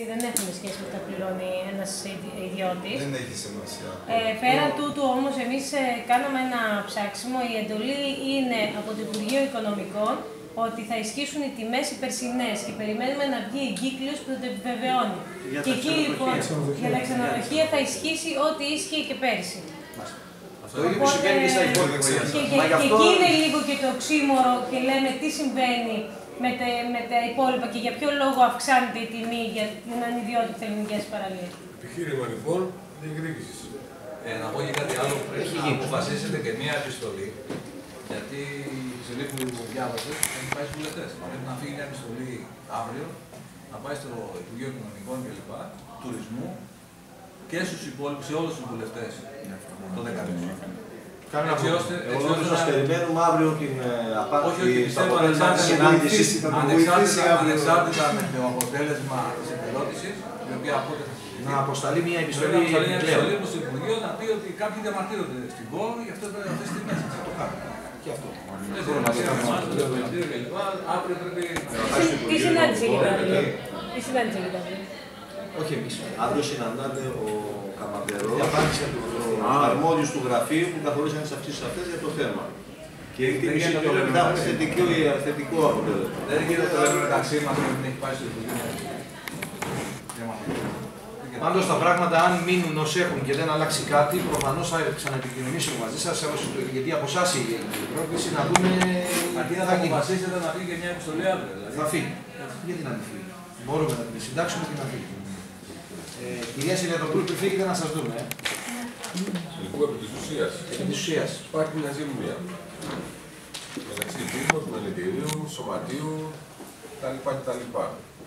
Δεν έχουν σχέση με τα πληρώνει ένας ιδιώτης. Δεν έχει σημασία. Ε, πέραν τούτου όμως, εμείς ε, κάναμε ένα ψάξιμο. Η εντολή είναι από το Υπουργείο Οικονομικών ότι θα ισχύσουν οι τιμές οι περσινές και περιμένουμε να βγει εγκύκλιο που θα το επιβεβαιώνει. Για και τα εκεί λοιπόν για τα ξενοδοχεία θα ισχύσει ό,τι ίσχυε και πέρσι. Αυτό είναι που συμβαίνει και στα υπόλοιπα. Και, και, Μας γι' και αυτό εκεί είναι λίγο και το οξύμορο και λέμε τι συμβαίνει με τα, με τα υπόλοιπα και για ποιο λόγο αυξάνεται η τιμή για έναν ιδιότητα ελληνικέ παραλίε. Επιχείρημα λοιπόν διεκδίκησης. Ε, να πω και κάτι άλλο. Πρέπει να αποφασίσετε και μία επιστολή. Γιατί σε λίγο που διάβασε, έχει πάει στους βουλευτές. Πρέπει να φύγει μια επιστολή αύριο, να πάει στο Υπουργείο Οικονομικών κλπ. Τουρισμού και στους υπόλοιπους, σε όλους τους βουλευτές το 10 Κάνε Έτσι ένα ώστε- Εγώ έτσι νομίζω ώστε σας να- περιμένουμε αύριο την ε, Όχι, όχι, απάντηση στο πιστεύω αποτέλεσμα της ανεξάρτητα, συνάντησης. ανεξάρτητα, ανεξάρτητα με το αποτέλεσμα της επερώτηση, η οποία από ό,τι θα συζητηθεί, Να αποσταλεί μια Πρέπει επιστολή να αποσταλεί μια επιπλέον. επιστολή στο Υπουργείο να πει ότι κάποιοι διαμαρτύρονται στην ΚΟ για αυτό αυτές τις τιμές. Θα το κάνουμε. Και αυτό. Δεν μπορούμε να το κάνουμε στο Δελτίο κλπ. Αύριο πρέπει να Τι συνάντησε για αύριο. Τι συνάντησε για αύριο. Όχι εμείς. Αύριο συναντάται ο Καματερός, Η απάντηση από ο αρμόδιος του γραφείου που καθορίσαν τις αυξήσεις αυτές για το θέμα. Και η εκτίμηση γίνεται του το λέμε ότι θα έχουμε μεταξύ. θετικό, θετικό αποτέλεσμα. Δεν γίνεται το λέμε μεταξύ μας ότι δεν έχει πάει στο Υπουργείο. Διαμαρτυρία. Πάντως τα πράγματα, αν μείνουν ως έχουν και δεν αλλάξει κάτι, προφανώς θα ξαναεπικοινωνήσουμε μαζί σας. Γιατί από εσάς η η πρόκληση να δούμε Αντί τι να θα τα γίνει. αποφασίσετε να βγει και μια επιστολή αύριο. δηλαδή. Θα φύγει. Γιατί να μην φύγει. Μπορούμε να την συντάξουμε και να φύγει. Ε, κυρία Σιλιαδοπούλου, πριν φύγετε να σας δούμε. Ε. Λοιπόν, επί της ουσίας, Επί της ουσίας. υπάρχει μια ζημία μεταξύ τύπων, μελετηρίου, σωματείου κτλ. κτλ.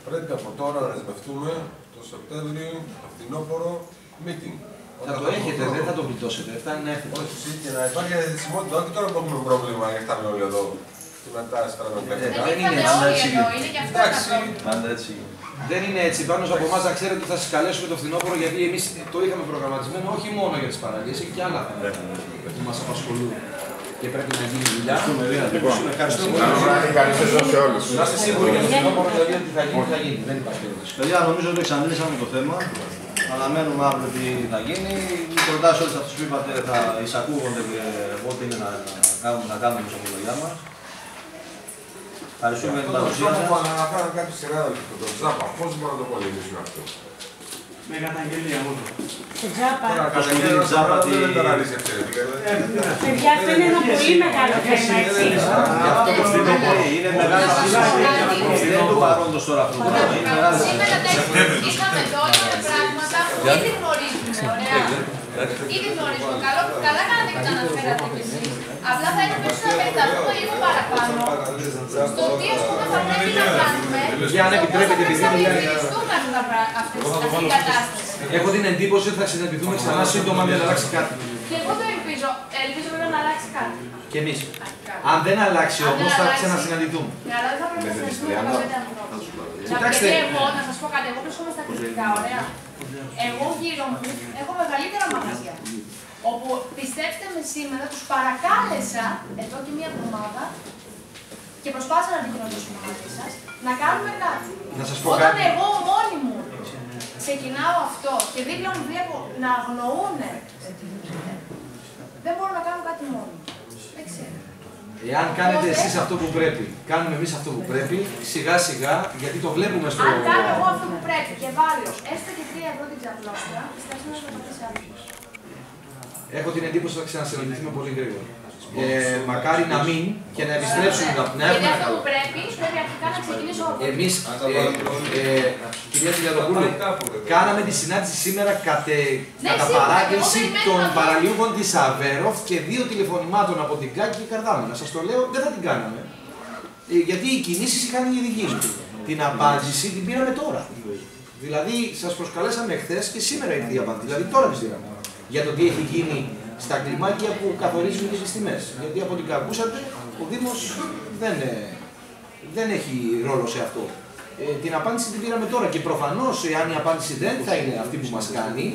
Πρέπει από τώρα να δεσμευτούμε το Σεπτέμβριο, το φθινόπωρο, meeting. Θα το έχετε, δεν θα το γλιτώσετε. Φτάνει να έρθετε. Όχι, εσύ, και να υπάρχει διαθεσιμότητα, όχι τώρα που έχουμε πρόβλημα για φτάμε όλοι εδώ. Και μετά στραβέ Ε, Δεν δεν πλέον. είναι ήρθατε πάντα όλοι έτσι. εδώ, είναι και αυτό Εντάξει, ένα πρόβλημα. Πάντα έτσι. Δεν είναι έτσι. Πάνω από εμάς να ξέρετε ότι θα σας καλέσουμε το φθινόπωρο γιατί εμείς το είχαμε προγραμματισμένο όχι μόνο για τις παραλίες, έχει και άλλα θέματα που μας απασχολούν και πρέπει να γίνει δουλειά. Ευχαριστούμε. Καλή σεζόν σε όλους. Να είστε σίγουροι για το φθινόπωρο δηλαδή ότι θα γίνει, θα γίνει. Δεν υπάρχει περίπτωση. Παιδιά, νομίζω ότι εξαντλήσαμε το θέμα. Αναμένουμε αύριο τι θα γίνει. Οι προτάσεις όλε αυτέ που είπατε θα εισακούγονται και ό,τι είναι να, να κάνουμε, να κάνουμε στην ομολογία μας. Ευχαριστούμε για την Αυτό το παρουσία πράγμα σας. που αναφέραν κάποιοι συνάδελφοι με τον Τζάπα, πώς μπορούμε να το πολεμήσουμε αυτό; Με καταγγελία μόνο. Στο Τζάπα. Τώρα, Πώς καταγγέλνω γίνει η Τζάπα, δεν τι- είναι τώρα λύση εξαιρετικά. Παιδιά, αυτό είναι ένα πολύ μεγάλο θέμα, έτσι. Γι' αυτό το φθινόπωρο είναι μεγάλη συζήτηση. Δεν είναι του παρόντος τώρα αυτό. το πράγμα, Είναι μεγάλη Σήμερα συζήτηση. τέτοια είχαμε δώσει πράγματα που ήδη γνωρίζουμε, ωραία. Ήδη γνωρίζουμε. Καλό, καλά κάνατε και τα αναφέρατε κι εσείς. Απλά θα είναι πίσω να επεκταθούμε λίγο παραπάνω στο τι ας πούμε θα πρέπει να κάνουμε Για αν επιτρέπετε, επειδή να μιλάει- διαχειριστούμε αυτά τα πρά- αυτές- αυτή την κατάσταση. Έχω την εντύπωση ότι θα συναντηθούμε ξανά σύντομα αν δεν αλλάξει κάτι. Και εγώ το ελπίζω. Ελπίζω βέβαια να αλλάξει κάτι. Και εμείς. Αν δεν αλλάξει Αν όμως δεν θα αλλάξει- ξανασυναντηθούμε. Ναι, αλλά δεν θα πρέπει να συνεχίσουμε με τα πέντε ανθρώπους. Κοιτάξτε. Γιατί εγώ, να σας πω κάτι, εγώ βρίσκομαι στα κριτικά, ωραία. Εγώ γύρω μου έχω μεγαλύτερα μαγαζιά. Όπου πιστέψτε με σήμερα, τους παρακάλεσα εδώ και μία εβδομάδα και προσπάθησα να αντικοινωνήσουμε μαζί σας, να κάνουμε κάτι. Να σας πω Όταν κάτι. εγώ μόνη μου ξεκινάω αυτό και δίπλα μου βλέπω να αγνοούν, δεν μπορώ να κάνω κάτι μόνο. Δεν ξέρω. Εάν κάνετε Οπότε- εσείς αυτό που πρέπει, κάνουμε εμείς αυτό που πρέπει, σιγά σιγά, γιατί το βλέπουμε στο. Αν κάνω εγώ αυτό που πρέπει και βάλω έστω και 3 ευρώ την ξαπλώστρα, πιστέψτε με να το πατήσει άλλο. Έχω την εντύπωση ότι θα ξανασυναντηθούμε πολύ γρήγορα. Ε, μακάρι να μην και να επιστρέψουμε να, να Γιατί έχουμε ένα αυτό καλό. που πρέπει, πρέπει αρχικά να ξεκινήσω εγώ. Εμείς, ε, ε, κυρία Τηλιαδοπούλου, κάναμε τη συνάντηση σήμερα κατε, Ναι, κατά σίγουρα, παράκληση εγώ περιμένω των να δω. παραλίουγων της Αβέροφ και δύο τηλεφωνημάτων από την ΚΑΚ και Καρδάμινα. Σας το λέω, δεν θα την κάναμε. Ε, γιατί οι κινήσεις είχαν ήδη γίνει. Την απάντηση την πήραμε τώρα. Δηλαδή, σας προσκαλέσαμε χθες και σήμερα ήρθε η απάντηση. Δηλαδή, τώρα τη πήραμε. Για το τι έχει γίνει στα κλιμάκια που καθορίζουν και τις τιμές. Γιατί από την ακούσατε, ο Δήμος δεν, ε, δεν έχει ρόλο σε αυτό. Ε, την απάντηση την πήραμε τώρα και προφανώς, εάν η απάντηση δεν θα είναι αυτή που μας κάνει,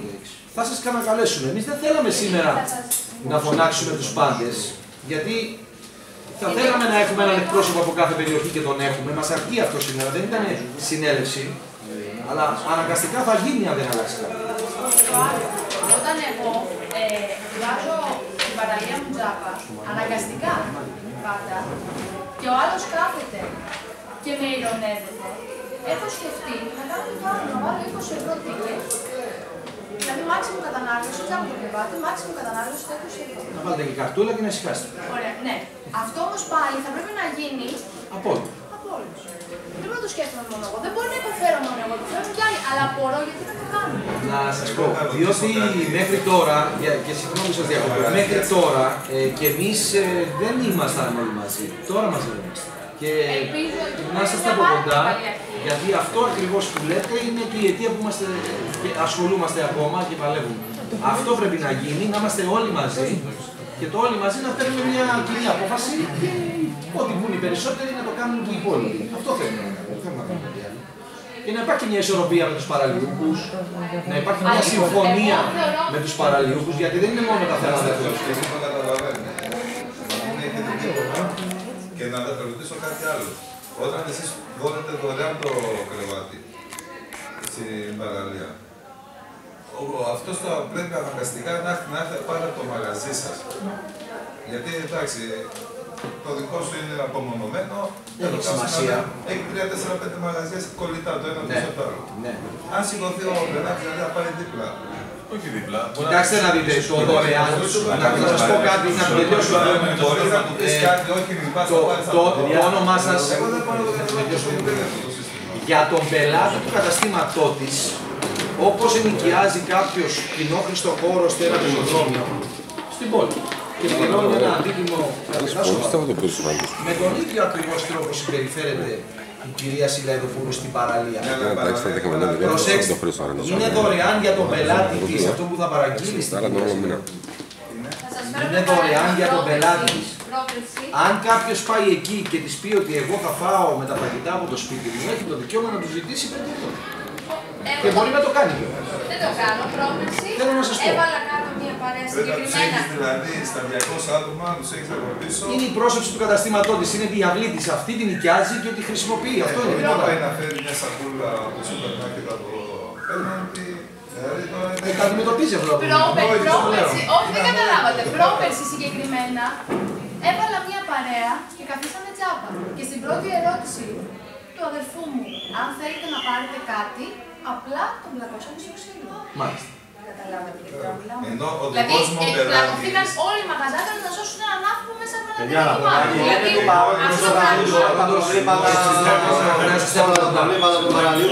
θα σας ξανακαλέσουμε. Εμείς δεν θέλαμε σήμερα να φωνάξουμε τους πάντες, γιατί θα θέλαμε να έχουμε έναν εκπρόσωπο από κάθε περιοχή και τον έχουμε. Μας αρκεί αυτό σήμερα, δεν ήταν συνέλευση. Αλλά αναγκαστικά θα γίνει αν δεν αλλάξει κάτι. Το άλλο, όταν εγώ ε, βάζω την παραλία μου τζάπα, αναγκαστικά πάντα, και ο άλλος κάθεται και με ηρωνεύεται, έχω σκεφτεί να κάνω το άλλο, να βάλω 20 ευρώ τίκετ, δηλαδή maximum κατανάλωση, δεν από το κρεβάτι, maximum κατανάλωση το 20 ευρώ. Να βάλετε και καρτούλα και να ησυχάσετε. Ωραία, ναι. Αυτό όμως πάλι θα πρέπει να γίνει Από όλους. από όλους. Δεν μπορώ να το σκέφτομαι μόνο εγώ. Δεν μπορεί να υποφέρω μόνο εγώ, υποφέρουν κι άλλοι. Αλλά απορώ γιατί δεν το κάνουν. Να σας πω, διότι μέχρι τώρα, για- και συγγνώμη που σας διακόπτω, μέχρι τώρα ε, και εμείς δεν ήμασταν όλοι μαζί. Τώρα μαζευόμαστε. Και Ελπίζω ότι να είστε θα από πάρει κοντά, καλή αρχή. γιατί αυτό ακριβώς που λέτε είναι και η αιτία που είμαστε, και ασχολούμαστε ακόμα και παλεύουμε. Αυτό πρέπει να γίνει, να είμαστε όλοι μαζί και το όλοι μαζί να παίρνουμε μια κοινή απόφαση και ό,τι μπουν οι περισσότεροι να το κάνουν και οι υπόλοιποι. Αυτό θέλουμε να κάνουμε. Και να υπάρχει μια ισορροπία με τους παραλίουχου, να υπάρχει μια Αλλιώς, συμφωνία εγώ θεωρώ- με τους παραλίουχου, γιατί δεν είναι μόνο τα θέματα του. Και δεν το καταλαβαίνω. Δεν έχετε τίποτα. Και να ρωτήσω κάτι άλλο. Όταν εσείς δώνετε δωρεάν το κρεβάτι στην παραλία, ο- αυτός θα πρέπει αναγκαστικά να έρθει να έρθει πάρει από το μαγαζί σας. Γιατί εντάξει, το δικό σου είναι απομονωμένο. Δεν έχει σημασία. Έχει 3-4-5 μαγαζιά κολλητά το ένα Ναι. πίσω το άλλο. Ναι. Αν σηκωθεί ο Μπενάκης δηλαδή θα πάει δίπλα. Όχι δίπλα. Κοιτάξτε να δείτε, το δωρεάν, να να σας πω κάτι, να τελειώσω εδώ. Μπορεί να του πεις Ε, κάτι, όχι μην πας το, να πάρεις το, από το όνομά σας Εγώ δεν πάω να το καταλάβω, δεν είναι αυτό το σύστημα. για τον πελάτη του καταστήματό τη, όπω ενοικιάζει κάποιο κοινόχρηστο χώρο στο ένα πεζοδρόμιο στην πόλη και πληρώνει ένα αντίτιμο αρκετά σοβαρό. Με τον ίδιο ακριβώς τρόπο συμπεριφέρεται η κυρία Σιλαϊδοπούλου στην παραλία. Ναι, αλλά Εντάξει, θα δέχομαι, παραλία- δεν Προσέξτε, το χρήσω, άρα, να είναι κάνω. δωρεάν για τον πελάτη το της, χρήσω. αυτό που θα παραγγείλει στην Άρα τον κυρία όλο μήνα. Σιλαϊδοπούλου. Θα σας φέρω Είναι μια δωρεάν για τον πρόκληση- πελάτη. πρόκληση. Αν κάποιος πάει εκεί και της πει ότι εγώ θα φάω με τα φαγητά από το σπίτι μου, έχει το δικαίωμα να του ζητήσει πέντε ευρώ. Εγώ Και μπορεί να το κάνει βέβαια. Δεν το κάνω, πρόκληση. Θέλω να σας πω. Έβαλα κάτω μια παρέα Δεν τα τους συγκεκριμένα. έχεις δηλαδή στα 200 άτομα, τους έχεις από πίσω. Είναι η πρόσωψη του καταστήματός τη, είναι διαβλή τη. Αυτή την νοικιάζει και τη χρησιμοποιεί. Αυτό είναι Μπορεί να τίποτα. πάει να φέρει μια σακούλα από το σούπερ μάρκετ από το πέρναντι. Δηλαδή τώρα Ε, είναι... τα αντιμετωπίζει αυτό το Πρόπερ, πρόβλημα. Όχι, πρόπερση, λέω. όχι δεν καταλάβατε. Πρόπερση συγκεκριμένα έβαλα μια παρέα και καθίσαμε τζάμπα. Και στην πρώτη ερώτηση του αδερφού μου, αν θέλετε να πάρετε κάτι, απλά τον πλακώσαμε στο ξύλο. Μάλιστα. Καταλάβατε τι πράγμα μιλάω. Ενώ ο Δηλαδή, δικός μου ε, πελάτης- πλακωθήκαν όλοι οι μαγαζάτες να σώσουν έναν άνθρωπο μέσα από ένα Παιδιά, τέτοιο μάτι. παιδιά, Δηλαδή, το παράδειγμα αυτό στο το παραλίο, πράγμα. τα προβλήματα- Πρέπει να συζητάμε. τα προβλήματα του παραλίου